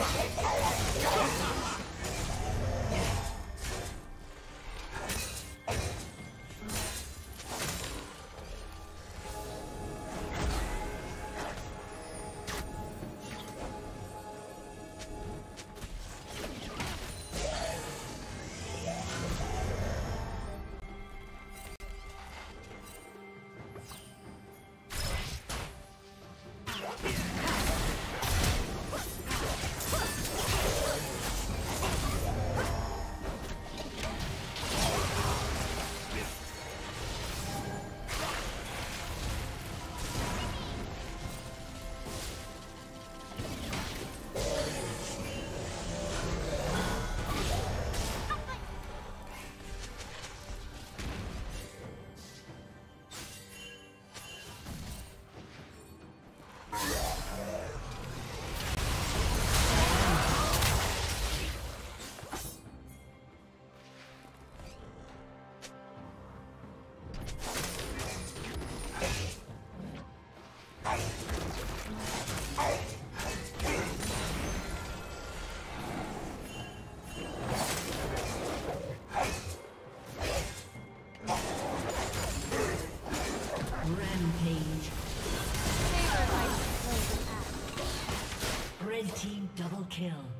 Okay. kill.